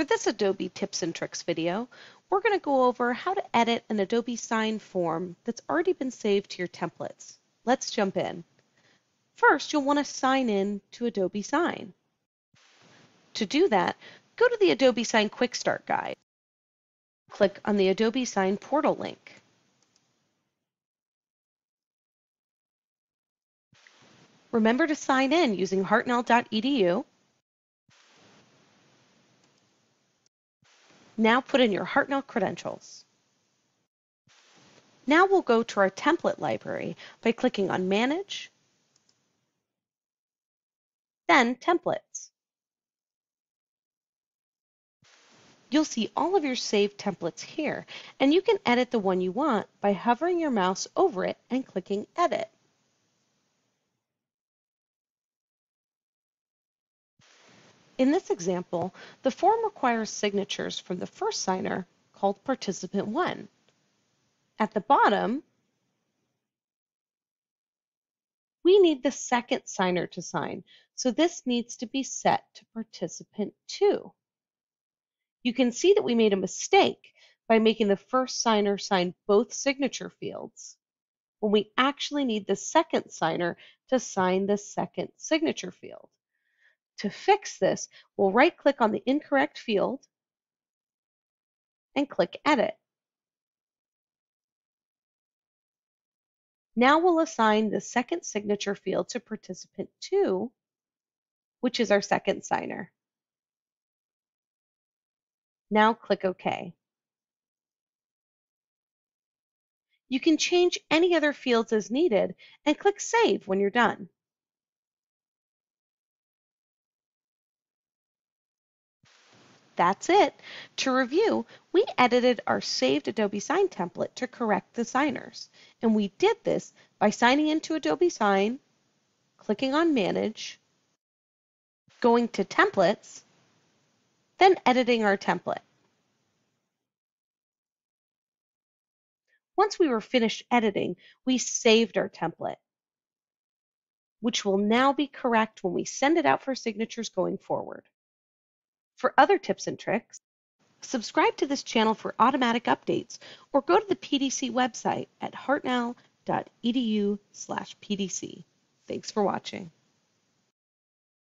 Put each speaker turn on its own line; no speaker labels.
For this Adobe tips and tricks video, we're going to go over how to edit an Adobe Sign form that's already been saved to your templates. Let's jump in. First, you'll want to sign in to Adobe Sign. To do that, go to the Adobe Sign Quick Start Guide. Click on the Adobe Sign portal link. Remember to sign in using hartnell.edu Now put in your Hartnell credentials. Now we'll go to our template library by clicking on Manage, then Templates. You'll see all of your saved templates here, and you can edit the one you want by hovering your mouse over it and clicking Edit. In this example, the form requires signatures from the first signer, called Participant 1. At the bottom, we need the second signer to sign, so this needs to be set to Participant 2. You can see that we made a mistake by making the first signer sign both signature fields when we actually need the second signer to sign the second signature field. To fix this, we'll right-click on the incorrect field and click Edit. Now we'll assign the second signature field to participant 2, which is our second signer. Now click OK. You can change any other fields as needed and click Save when you're done. That's it. To review, we edited our saved Adobe Sign template to correct the signers. And we did this by signing into Adobe Sign, clicking on Manage, going to Templates, then editing our template. Once we were finished editing, we saved our template, which will now be correct when we send it out for signatures going forward. For other tips and tricks, subscribe to this channel for automatic updates or go to the PDC website at hartnell.edu/pdc. Thanks for watching.